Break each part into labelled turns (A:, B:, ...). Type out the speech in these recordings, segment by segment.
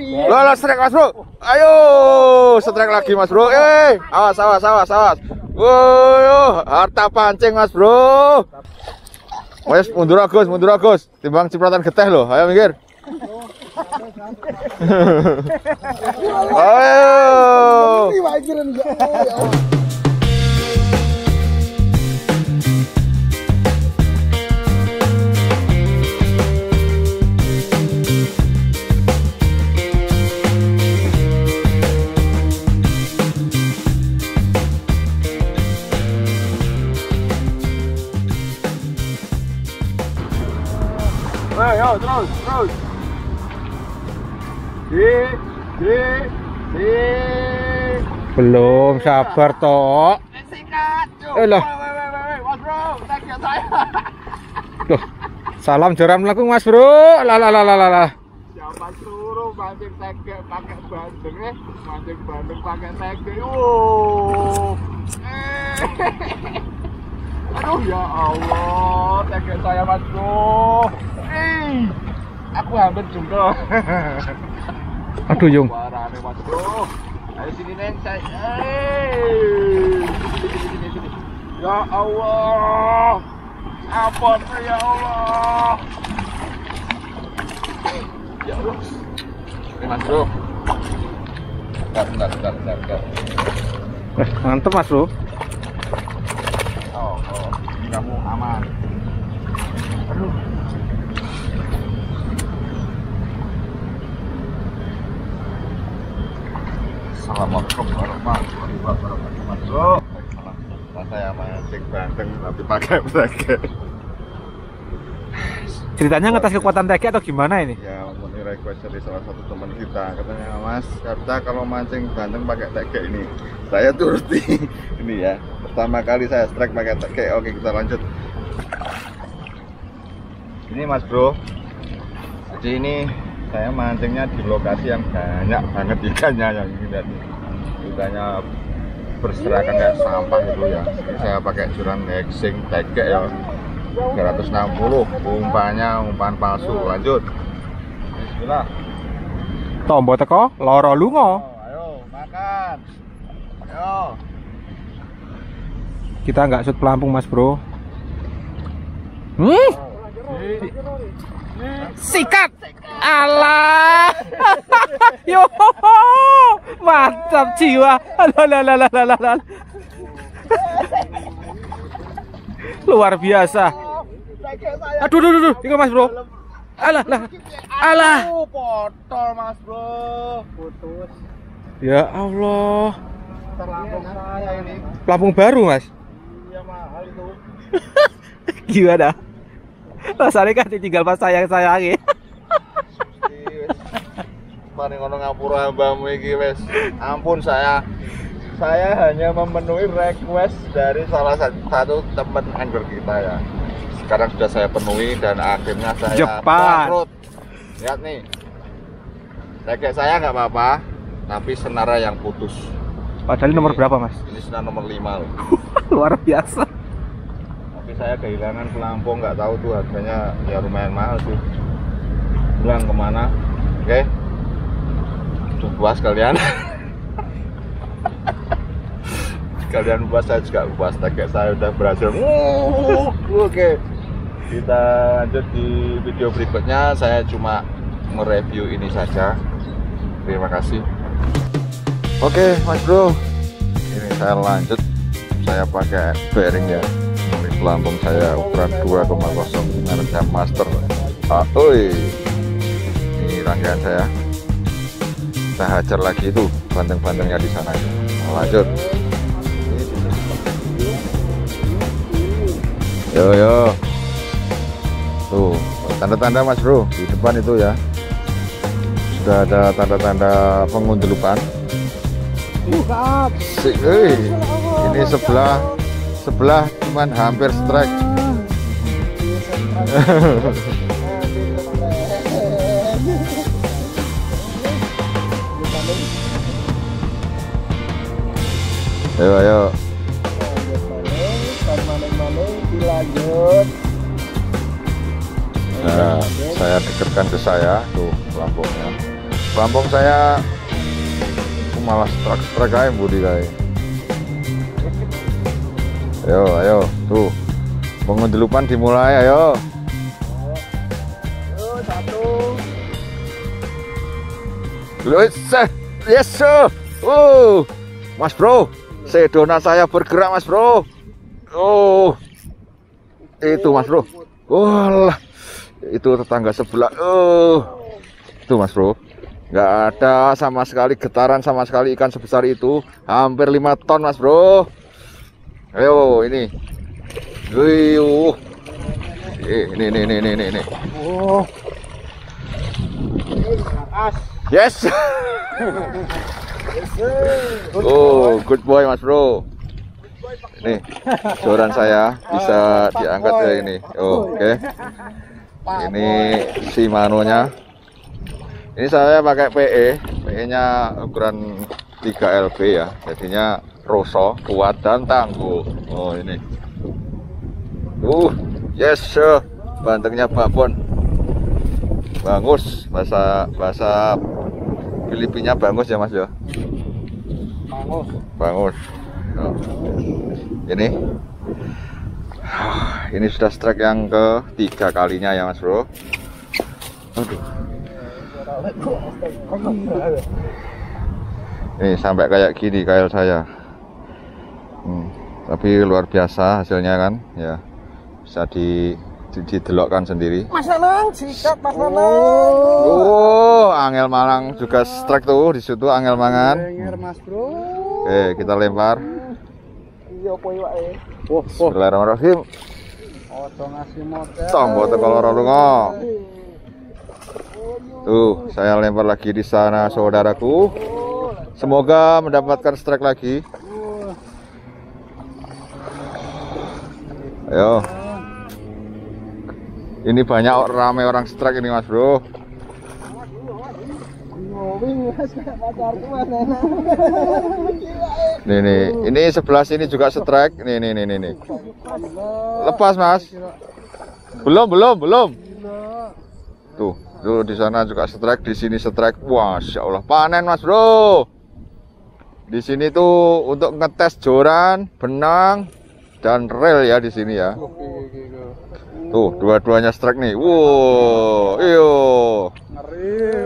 A: Lo, lo, strike mas bro. Ayo, strike lagi mas bro. Eh, awas, awas, awas, awas. Woyo, harta pancing mas bro. Wes mundur Agus, mundur Agus. Timbang cipratan geteh loh. Ayo minggir. Ayo,
B: Belum sabar.
A: Sikat.
B: Eh. Loh, salam jaram laku Mas Bro. Lah lah lah lah lah.
A: Siapa suruh mancing tagih pakai bandeng eh? Mancing bandeng pakai tagih. Oh. Eh. Aduh ya Allah, tagih saya Mas bro. Eh. Aku hampir juga.
B: Aduh Yung.
A: Parah nih mas bro. Ayo sini. Ya Allah. Ampun ya Allah. Ya Allah. Ini mas bro. Bentar, bentar, bentar, bentar, bentar.
B: Eh, mantep Mas Bro.
A: Oh, oh. Ini kamu aman. Assalamualaikum warahmatullahi wabarakatuh Mas Bro saya mancing banteng tapi pakai
B: Ceritanya ngetes kekuatan teki atau gimana ini?
A: Ya ini request dari salah satu teman kita. Katanya Mas Karta kalau mancing banteng pakai teke ini. Saya turuti. Ini ya Pertama kali saya strike pakai teke. Oke kita lanjut. Ini Mas Bro. Jadi ini saya mancingnya di lokasi yang banyak banget ikannya yang ini Ikannya berserakan kayak sampah itu ya. Ini saya pakai curan hexing teke ya. 360 umpannya umpan palsu. Lanjut. Bismillah.
B: Tombo teko, loro lungo.
A: oh, ayo makan. Ayo.
B: Kita nggak shoot pelampung Mas Bro. Hmm, sikat. Alah. Yo, mantap jiwa. Alah. Luar biasa. Aduh, aduh, aduh, aduh. Mas Bro. Alah, alah. Alah.
A: Potol mas bro putus
B: Ya Allah.
A: ini
B: Pelampung baru, Mas.
A: iya mahal itu
B: Gimana? Rasanya kan tinggal pas sayang-sayangi.
A: Mari ngono ngapura hambamu iki wes. Ampun saya saya hanya memenuhi request dari salah satu, teman angler kita ya. Sekarang sudah saya penuhi dan akhirnya saya
B: Jepat.
A: bangkrut. Lihat nih. Tagih saya nggak apa-apa, tapi senara yang putus.
B: Padahal ini nomor berapa, Mas?
A: Ini senar nomor 5 loh.
B: Luar biasa.
A: Saya kehilangan pelampung nggak tahu tuh harganya ya lumayan mahal sih. Bilang ke mana? Oke. Tuh puas kalian. kalian puas saya juga puas. Tagih saya udah berhasil. Oke. Kita lanjut di video berikutnya. Saya cuma mereview ini saja. Terima kasih. Oke, Mas Bro. Ini saya lanjut. Saya pakai bearing ya. Pelampung saya ukuran 2,0 mereknya Master. Ah, oi. Ini rangkaian saya. Kita hajar lagi itu banteng-bantengnya di sana. Lanjut. Yo yo. Tuh, tanda-tanda Mas Bro di depan itu ya. Sudah ada tanda-tanda pengundelupan. Si, eh, ini sebelah sebelah cuman hampir strike. ayo ayo nah, saya dekatkan ke saya tuh lampunya Kampung saya malah strike-strike aja budi kayak. Ayo, ayo, tuh. Pengundelupan dimulai, ayo. Yes, yes, sir. Oh, Mas Bro, sedona saya bergerak, Mas Bro. Oh, itu Mas Bro. Wah, itu tetangga sebelah. Oh, itu Mas Bro. Nggak ada sama sekali getaran sama sekali ikan sebesar itu. Hampir 5 ton, Mas Bro. Ayo, ini. Wih, ini, ini, ini, ini, ini, ini.
C: Oh.
A: Yes. oh, good boy Mas Bro. Ini joran saya bisa diangkat ya ini. Oh, oke. Okay. Ini si manonya. Ini saya pakai PE. PE-nya ukuran 3 LB ya. Jadinya roso, kuat dan tangguh. Oh, ini. Uh, yes, sir. Bantengnya babon. Bagus bahasa bahasa Filipina bagus ya Mas ya.
C: Bagus.
A: Bagus. Oh. Ini ini sudah strike yang ketiga kalinya ya Mas Bro. Aduh. Ini sampai kayak gini kail saya. Tapi luar biasa hasilnya kan ya. Bisa di didelokkan sendiri.
C: Mas Nanang, sikat Mas Nanang.
A: Oh, Angel Malang juga strike tuh di situ Angel Mangan.
C: Denger Mas Bro.
A: Oke, kita lempar.
C: Iya apa iwak e?
A: Oh, Bismillahirrahmanirrahim.
C: Ojo ngasih model.
A: Tombo teko loro lunga. Tuh, saya lempar lagi di sana saudaraku. Semoga mendapatkan strike lagi. Ayo. Ini banyak ramai orang strike ini Mas Bro. Nih nih, ini sebelah sini juga strike. Nih nih nih nih. Lepas Mas. Belum belum belum. Tuh, tuh di sana juga strike, di sini strike. Wah, Allah panen Mas Bro. Di sini tuh untuk ngetes joran, benang, dan rel ya di sini ya. Tuh, dua-duanya strike nih. Wow, iyo.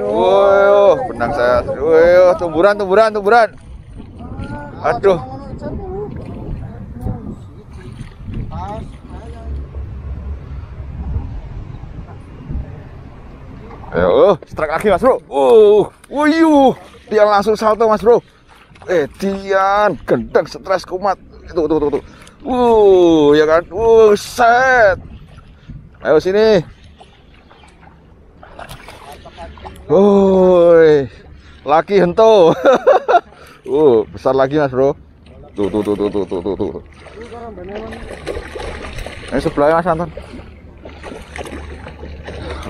A: Wow, benang saya. Wow, tumburan, tumburan, tumburan. Aduh. Ayo, oh, strike lagi Mas Bro. Uh, wuyuh, dia langsung salto Mas Bro. Eh, Dian, gendeng stres kumat. Itu, tuh, tuh, tuh. Uh, ya kan? Uh, set. Ayo sini. Woi, laki hento. uh, besar lagi mas bro. Tuh, tuh, tuh, tuh, tuh, tuh, tuh. Ini sebelahnya mas Anton.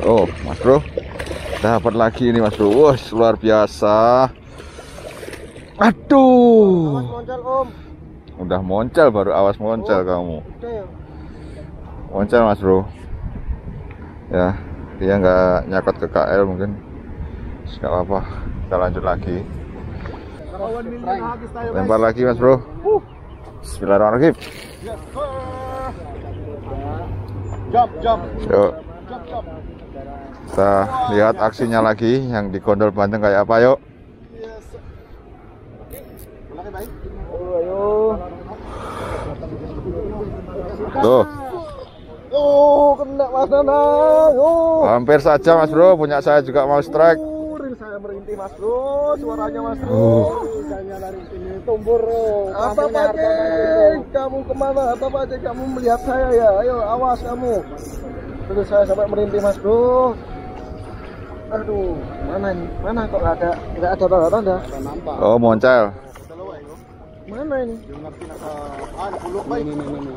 A: Oh, mas bro. Dapat lagi ini mas bro. Wah, luar biasa. Aduh. Udah moncel baru awas moncel kamu. Moncel mas bro. Ya dia nggak nyakot ke KL mungkin. Nggak apa-apa kita lanjut lagi. Lempar lagi mas bro. Bismillahirrahmanirrahim.
C: Jump, jump.
A: yuk kita lihat aksinya lagi yang di gondol banteng kayak apa yuk tuh
C: Oh, kena Mas Nanang. Oh.
A: hampir saja mas bro punya saya juga mau strike
C: saya merintih Mas Bro, suaranya Mas Bro.
A: Oh.
C: Ikannya dari sini tumbur. Apa Pancing? Kamu ke mana? Apa Pancing? Kamu melihat saya ya? Ayo, awas kamu. Terus saya sampai merintih Mas Bro. Aduh, mana ini? Mana kok nggak ada nggak ada tanda-tanda?
A: oh moncel
C: Mana ini? Ini, ini, ini, ini.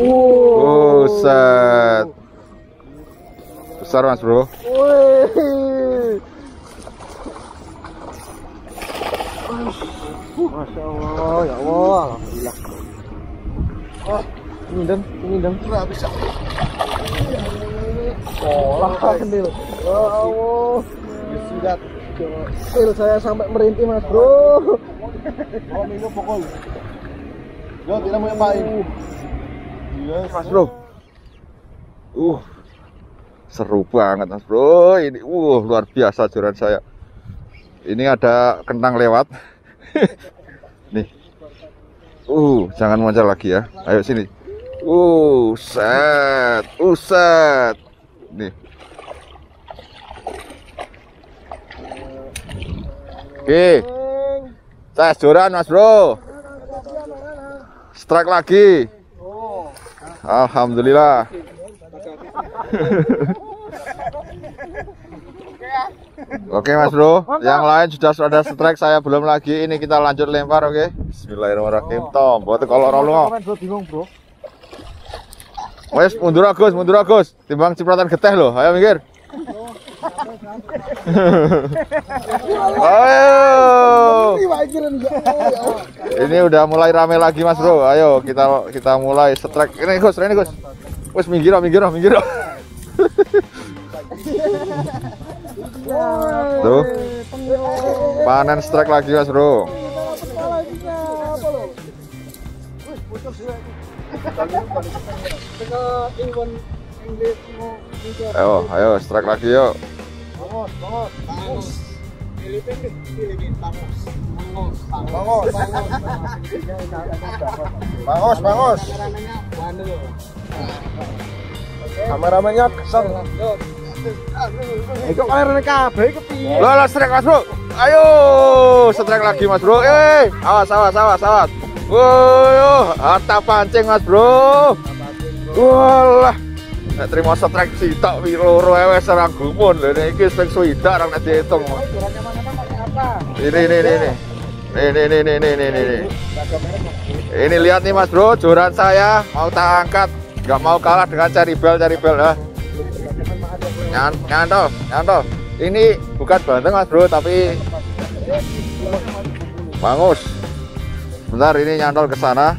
A: oh set besar mas bro
C: Wih. Masya Allah, ya Allah, alhamdulillah. Wah, ini dan, ini dan. Nggak bisa. Kendil. Ya Allah. Sil saya sampai merintih mas bro.
A: Oh minggu pukul Yo tidak mau ngapain Yes. Mas bro. Uh Seru banget mas bro. Ini uh luar biasa joran saya. Ini ada kentang lewat. Nih. Uh jangan muncul lagi ya. Ayo sini. Uh set. Uh set. Nih Oke. Tes joran mas bro. Strike lagi. Alhamdulillah. Oke mas bro. Yang lain sudah ada strike Saya belum lagi. Ini kita lanjut lempar oke? Bismillahirrahmanirrahim. Tom Buat kalau orang lu
C: bingung bro.
A: Wes mundur Agus mundur Agus. Timbang cipratan geteh loh. Ayo minggir Ayo. Ini udah mulai rame lagi Mas Bro. Ayo kita kita mulai strike. Ini Gus, ini Gus. Wes minggir, minggir, minggir. Tuh. Panen strike lagi Mas Bro. Ayo, ayo strike lagi yuk.
C: Bangos, bangos, bangos. Filipin, Filipin, bangos.
A: Bangos. Bangos, bangos.
C: Kameramennya kesel. Iku kamerane kabeh kepiye?
A: Lo, lo strike Mas Bro. Ayo, strike lagi Mas Bro. Eh, awas, awas, awas, awas. Woyo, harta pancing Mas Bro. Walah. Nek terima strike sitok wi loro ewe serang gumun lho nek iki spek swidak orang nek dihitung. Ini ini ini ini. Ini ini ini ini ini ini. Ini lihat nih Mas Bro, joran saya mau tak angkat. Gak mau kalah dengan cari bel cari bel. Nyan, nyantol, nyantol. Ini bukan banteng Mas Bro, tapi bangus. Bentar ini nyantol ke sana.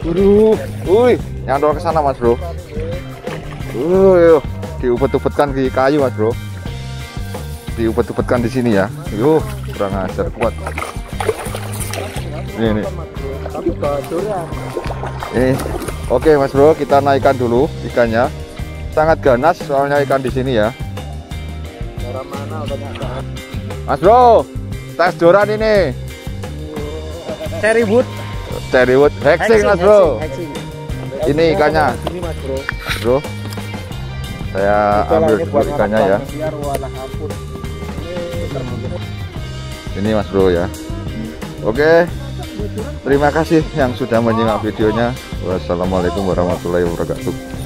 A: Waduh, wih, nyantol ke sana Mas Bro. Uh, diubet-ubetkan di kayu mas bro. Diubet-ubetkan di sini ya. Yuh kurang ajar kuat. Ini ini. Ini. Oke mas bro kita naikkan dulu ikannya. Sangat ganas soalnya ikan di sini ya. Mas bro tes joran ini.
C: Cherry wood.
A: cherry wood. Hexing mas bro. ini ikannya.
C: Ini mas bro.
A: Saya ambil dulu ikannya ya.
C: Biar
A: ini mas bro ya. Oke. Terima kasih yang sudah menyimak videonya. Wassalamualaikum warahmatullahi wabarakatuh